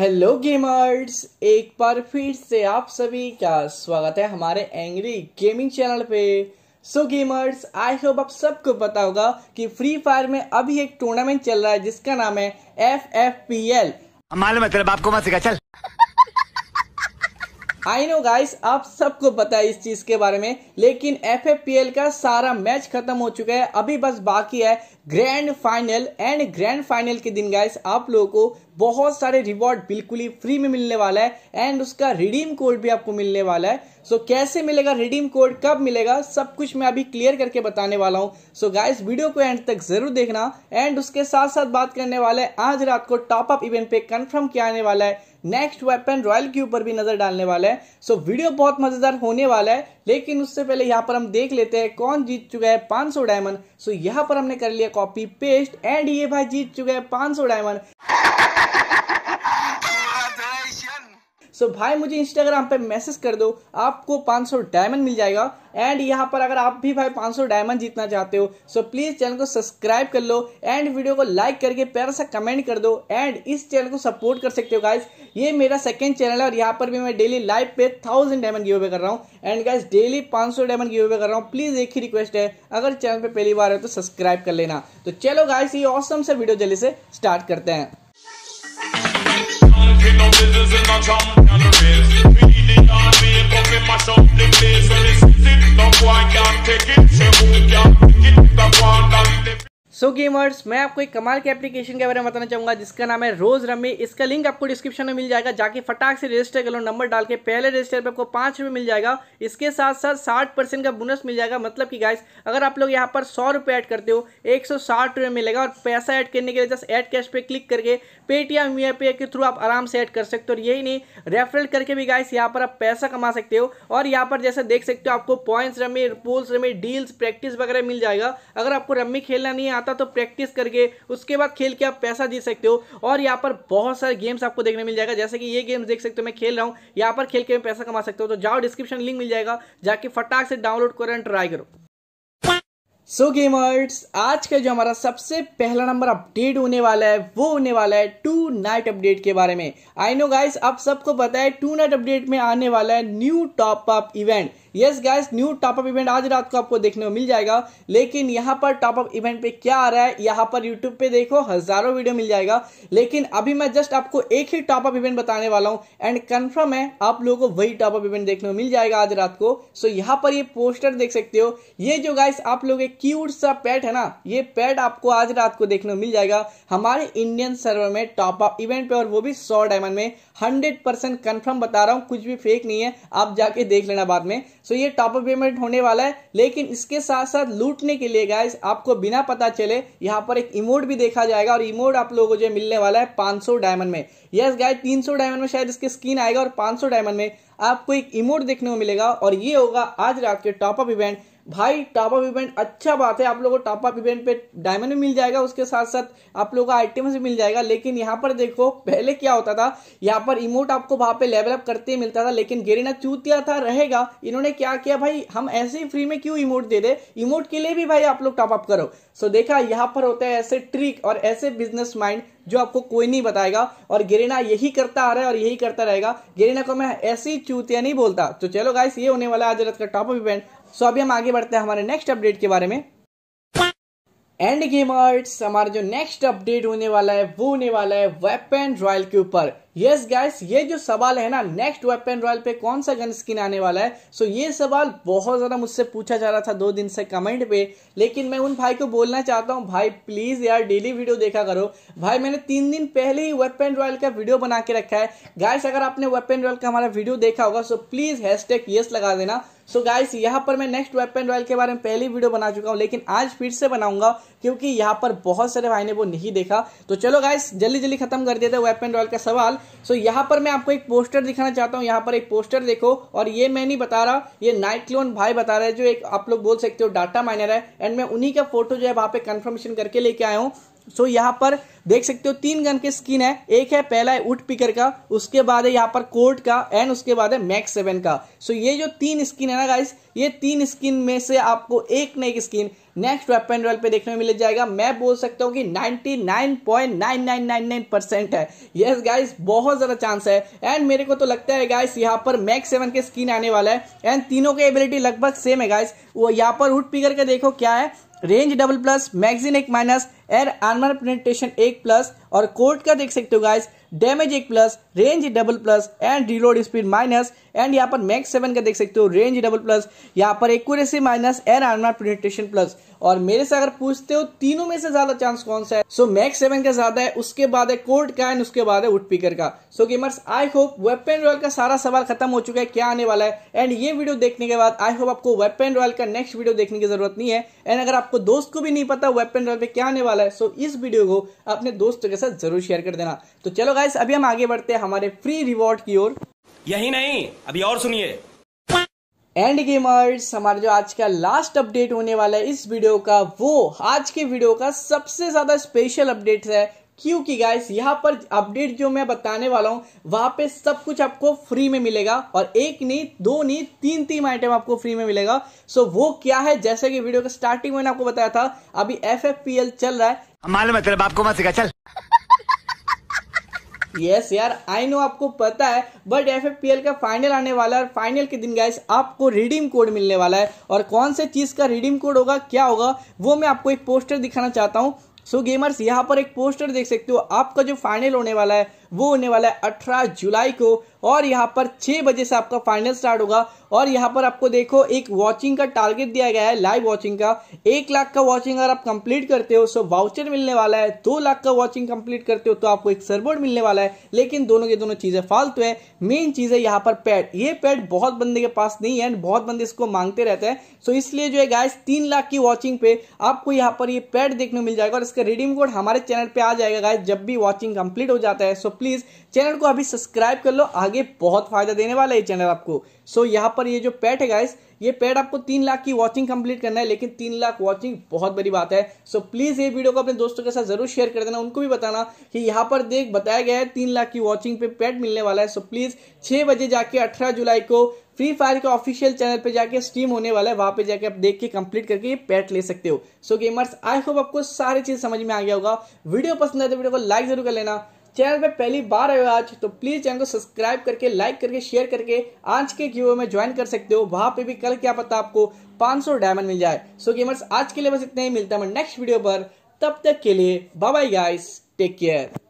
Hello gamers एक बार फिर से आप सभी का स्वागत है हमारे एंग्री गेमिंग चैनल पे। सो गेमर्स आई होप आप सबको पता होगा कि फ्री फायर में अभी एक टूर्नामेंट चल रहा है जिसका नाम है एफ़ एफ़ पी एल मालूम है तेरे बाप को मत सिखा चल। आई नो गाइस आप सबको पता है इस चीज़ के बारे में लेकिन एफ़ एफ़ पी एल का सारा मैच खत्म हो चुका है। अभी बस बाकी है grand final and grand final के दिन गाइस आप लोगों को बहुत सारे रिवॉर्ड बिल्कुल ही फ्री में मिलने वाला है एंड उसका रिडीम कोड भी आपको मिलने वाला है। सो so, कैसे मिलेगा रिडीम कोड कब मिलेगा सब कुछ मैं अभी क्लियर करके बताने वाला हूँ। सो so, गाइस वीडियो को एंड तक ज़रूर देखना एंड उसके साथ साथ बात करने वाला है आज रात को टॉप अप इवेंट पे कंफर्म किया आने वाला है। नेक्स्ट वेपन रॉयल के ऊपर भी नज़र डालने वाला है। सो so, वीडियो बहुत मज़ेदार होने वाला है लेकिन उससे पहले यहाँ पर हम देख लेते हैं कौन जीत चुका है 500 डायमंड सो यहाँ पर हमने कर लिया कॉपी पेस्ट एंड ये भाई जीत चुका है 500 डायमंड सो so, भाई मुझे इंस्टाग्राम पे मैसेज कर दो। आपको 500 डायमंड मिल जाएगा। एंड यहाँ पर अगर आप भी भाई 500 डायमंड जीतना चाहते हो सो so प्लीज़ चैनल को सब्सक्राइब कर लो। एंड वीडियो को लाइक करके प्यारा सा कमेंट कर दो। एंड इस चैनल को सपोर्ट कर सकते हो गाइज़ ये मेरा सेकंड चैनल है और यहाँ पर भी मैं डेली लाइव पे थाउज़ेंड डायमंड गिव कर रहा हूँ। एंड गाइज़ डेली पाँच डायमंड गिव कर रहा हूँ। प्लीज़ एक ही रिक्वेस्ट है अगर चैनल पर पहली बार है तो सब्सक्राइब कर लेना। तो चलो गाइस ये ऑसम से वीडियो जल्दी से स्टार्ट करते हैं। No business in a champion race. Feeling on me, but me mash up the place. When it's sick, no boy can take it. Say can take it? The one so so gamers मैं आपको एक कमाल के application के बारे में बताना चाहूँगा, जिसका नाम है रोज रमी। इसका लिंक आपको डिस्क्रिप्शन में मिल जाएगा, जाके फटाक से रजिस्टर कर लो नंबर डाल के पहले रजिस्टर पे आपको पाँच रुपये मिल जाएगा। इसके साथ साथ साठ परसेंट का बोनस मिल जाएगा। मतलब कि गाइस अगर आप लोग यहाँ पर सौ रुपये ऐड करते हो, एक सौ साठ रुपये मिलेगा और पैसा ऐड करने के लिए जस्ट ऐड कैश पे क्लिक करके पेटीएम यू पे के थ्रू आप आराम से ऐड कर सकते हो। और यही नहीं रेफरल करके भी गाइस यहाँ पर आप पैसा कमा सकते हो। और यहाँ पर जैसे देख सकते हो, आपको points rummy pools rummy deals practice वगैरह मिल जाएगा। अगर आपको रमी खेलना नहीं आता तो प्रैक्टिस करके, उसके बाद खेल के आप पैसा जीत सकते हो। और यहाँ पर बहुत सारे गेम्स आपको देखने मिल जाएगा। जैसे कि ये गेम्स देख सकते हो, मैं खेल रहा हूँ। यहाँ पर खेल के मैं पैसा कमा सकते हो। तो जाओ डिस्क्रिप्शन लिंक मिल जाएगा, जाके फटाक से डाउनलोड करो एंड ट्राई करो। सो so गेमर्स आज का जो हमारा सबसे पहला नंबर अपडेट होने वाला है, वो होने वाला है टू नाइट अपडेट के बारे में। आई नो गाइस आप सबको पता है टू नाइट अपडेट में आने वाला है new top up event yes guys new top up event आज रात को आपको देखने को मिल जाएगा। लेकिन यहाँ पर टॉप अप इवेंट पे क्या आ रहा है, यहाँ पर यूट्यूब पे देखो, हज़ारों वीडियो मिल जाएगा। लेकिन अभी मैं जस्ट आपको एक ही टॉप अप इवेंट बताने वाला हूँ एंड कंफर्म है, आप लोगों को वही टॉप अप इवेंट देखने को मिल जाएगा आज रात को। सो यहाँ पर ये पोस्टर देख सकते हो। ये जो गाइस आप लोग एक क्यूट सा पैट है ना, ये पैट आपको आज रात को देखने को मिल जाएगा। हमारे इंडियन सर्वर में टॉप अप इवेंट पे और वो भी सौ डायमंड में हंड्रेड परसेंट कन्फर्म बता रहा हूँ, कुछ भी फेक नहीं है। आप जाके देख लेना बाद में। सो ये टॉप अप पेमेंट होने वाला है, लेकिन इसके साथ साथ लूटने के लिए गाइज़ आपको बिना पता चले यहाँ पर एक इमोड भी देखा जाएगा और इमोड आप लोगों को जो मिलने वाला है 500 डायमंड में। यस गाइज़ 300 डायमंड में शायद इसके स्किन आएगा और 500 डायमंड में आपको एक इमोड देखने को मिलेगा और ये होगा आज रात के टॉपअप इवेंट भाई टॉप अप इवेंट अच्छा बात है। आप लोगों को टॉप अप इवेंट पे डायमंड मिल जाएगा, उसके साथ साथ आप लोगों को आइटम भी मिल जाएगा। लेकिन यहाँ पर देखो, पहले क्या होता था, यहाँ पर इमोट आपको वहाँ पे लेवल अप करते ही मिलता था, लेकिन गेरिना चूतिया था, रहेगा। इन्होंने क्या किया भाई, हम ऐसे ही फ्री में क्यों इमोट दे दे? इमोट के लिए भी भाई आप लोग टॉप अप करो। सो देखा, यहाँ पर होता है ऐसे ट्रिक और ऐसे बिज़नेस माइंड जो आपको कोई नहीं बताएगा, और गिरिना यही करता आ रहा है और यही करता रहेगा। गिरिना को मैं ऐसी चूतिया नहीं बोलता। तो चलो गाइस ये होने वाला है आज रात का टॉप अप इवेंट सो अभी हम आगे बढ़ते हैं हमारे नेक्स्ट अपडेट के बारे में। एंड गेमर्स हमारा जो नेक्स्ट अपडेट होने वाला है, वो होने वाला है वेपन रॉयल के ऊपर। यस गैस ये जो सवाल है ना नेक्स्ट वेपन रॉयल पे कौन सा गन स्किन आने वाला है? सो so, ये सवाल बहुत ज़्यादा मुझसे पूछा जा रहा था दो दिन से कमेंट पे। लेकिन मैं उन भाई को बोलना चाहता हूँ, भाई प्लीज़ यार डेली वीडियो देखा करो। भाई, मैंने तीन दिन पहले ही वेपन रॉयल का वीडियो बना के रखा है। गाइस अगर आपने वेपन रॉयल का हमारा वीडियो देखा होगा सो प्लीज़ यस लगा देना। सो so गाइस यहाँ पर मैं नेक्स्ट वेपन रॉयल के बारे में पहली वीडियो बना चुका हूँ लेकिन आज फिर से बनाऊँगा क्योंकि यहाँ पर बहुत सारे भाई ने वो नहीं देखा। तो चलो गाइस जल्दी जल्दी खत्म कर देते हैं वेपन रॉयल का सवाल। सो so, यहाँ पर मैं आपको एक पोस्टर दिखाना चाहता हूँ। यहाँ पर एक पोस्टर देखो और ये मैं नहीं बता रहा ये नाइट क्लोन भाई बता रहे हैं जो एक आप लोग बोल सकते हो डाटा माइनर है एंड मैं उन्हीं का फ़ोटो जो है वहाँ पे कंफर्मेशन करके लेके आया हूँ। सो यहाँ पर देख सकते हो तीन गन के स्किन है। एक है पहला है उड पिकर का, उसके बाद है यहाँ पर कोर्ट का एंड उसके बाद है मैक्स सेवन का। सो ये जो तीन स्किन है ना गाइस ये तीन स्किन में से आपको एक न एक स्किन नेक्स्ट वेपन रॉयल पे देखने में मिल जाएगा। मैं बोल सकता हूँ कि 99.9999 परसेंट है। यस गाइस बहुत ज़्यादा चांस है। एंड मेरे को तो लगता है गाइस यहाँ पर मैक्स सेवन के स्किन आने वाला है। एंड तीनों के एबिलिटी लगभग सेम है गाइस वो यहाँ पर वुड पिकर का देखो क्या है। रेंज डबल प्लस, मैगजीन एक माइनस, एयर आर्मर प्रिंटेशन एक प्लस, और कोर्ट का देख सकते हो गाइस डैमेज एक plus, range double plus and reload speed minus and यहाँ पर मैक्स सेवन का देख सकते हो, रेंज डबल प्लस, यहाँ पर accuracy minus air armour penetration plus और मेरे से अगर पूछते हो, तीनों में से ज़्यादा चांस कौन सा है? सो मैक्स सेवन का ज़्यादा है, उसके बाद है कोर्ट का एंड उसके बाद है वुड पिकर का। So gamers I hope weapon royale का सारा सवाल खत्म हो चुका है, क्या आने वाला है? एंड ये वीडियो देखने के बाद आई होप आपको वेपन रॉयल का नेक्स्ट वीडियो देखने की ज़रूरत नहीं है। एंड अगर आपको दोस्त को भी नहीं पता वेपन रॉयल पे क्या आने वाला है सो इस वीडियो को अपने दोस्तों के साथ ज़रूर शेयर कर देना। तो चलो गाइस अभी हम आगे बढ़ते हैं हमारे फ्री रिवॉर्ड की ओर। यही नहीं, अभी और सुनिए। एंड गेमर्स हमारा जो आज का लास्ट अपडेट होने वाला है इस वीडियो का, वो आज के वीडियो का सबसे ज़्यादा स्पेशल अपडेट है। क्योंकि गाइस यहाँ पर अपडेट जो मैं बताने वाला हूँ, वहाँ पे सब कुछ आपको फ्री में मिलेगा और एक नहीं, दो नहीं, तीन तीन आइटम आपको फ्री में मिलेगा। सो वो क्या है? जैसे कि वीडियो के स्टार्टिंग में आपको बताया था, अभी एफएफपीएल चल रहा है। मालूम है तेरे बाप को मत सिखा, चल। यस यार आई नो आपको पता है बट एफ़ का फाइनल आने वाला है और फाइनल के दिन गाइस आपको रिडीम कोड मिलने वाला है। और कौन से चीज़ का रिडीम कोड होगा, क्या होगा, वो मैं आपको एक पोस्टर दिखाना चाहता हूँ। सो गेमर्स यहाँ पर एक पोस्टर देख सकते हो। आपका जो फाइनल होने वाला है वो होने वाला है 18 जुलाई को, और यहाँ पर 6 बजे से आपका फाइनल स्टार्ट होगा। और यहाँ पर आपको देखो, एक वॉचिंग का टारगेट दिया गया है लाइव वॉचिंग का। एक लाख का वॉचिंग अगर आप कंप्लीट करते हो सो वाउचर मिलने वाला है। दो लाख का वॉचिंग कंप्लीट करते हो तो आपको एक सर्वोर्ड मिलने वाला है। लेकिन दोनों के दोनों चीज़ें फालतू है। मेन चीज़ है यहाँ पर पैड ये पैड बहुत बंदे के पास नहीं है बहुत बंदे इसको मांगते रहते हैं। सो इसलिए जो है गाइस तीन लाख की वॉचिंग पे आपको यहाँ पर ये पैड देखने मिल जाएगा, और इसका रिडीम कोड हमारे चैनल पर आ जाएगा गाइस जब भी वॉचिंग कंप्लीट हो जाता है सो प्लीज़ चैनल को अभी सब्सक्राइब कर लो आगे बहुत फ़ायदा देने वाला है चैनल आपको। सो so, यहाँ पर ये जो पैट है गाइस ये पैड आपको तीन लाख की वॉचिंग कंप्लीट करना है लेकिन तीन लाख वॉचिंग बहुत बड़ी बात है। सो so, प्लीज़ ये वीडियो को अपने दोस्तों के साथ ज़रूर शेयर कर देना उनको भी बताना कि यहाँ पर देख बताया गया है तीन लाख की वॉचिंग पे पैड मिलने वाला है। सो so, प्लीज़ छह बजे जाके अठारह जुलाई को फ्री फायर के ऑफिशियल चैनल पे जाके स्ट्रीम होने वाला है। वहाँ पे जाके आप देख के कंप्लीट करके ये पैट ले सकते हो। सो गेमर्स आई होप आपको सारी चीज़ समझ में आ गया होगा। वीडियो पसंद है तो वीडियो को लाइक ज़रूर कर लेना। चैनल पे पहली बार आए हो आज तो प्लीज़ चैनल को सब्सक्राइब करके लाइक करके शेयर करके आज के क्यू में ज्वाइन कर सकते हो। वहाँ पे भी कल क्या पता आपको 500 डायमंड मिल जाए। सो गेमर्स आज के लिए बस इतना ही। मिलता है नेक्स्ट वीडियो पर। तब तक के लिए bye bye guys take care